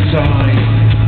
inside.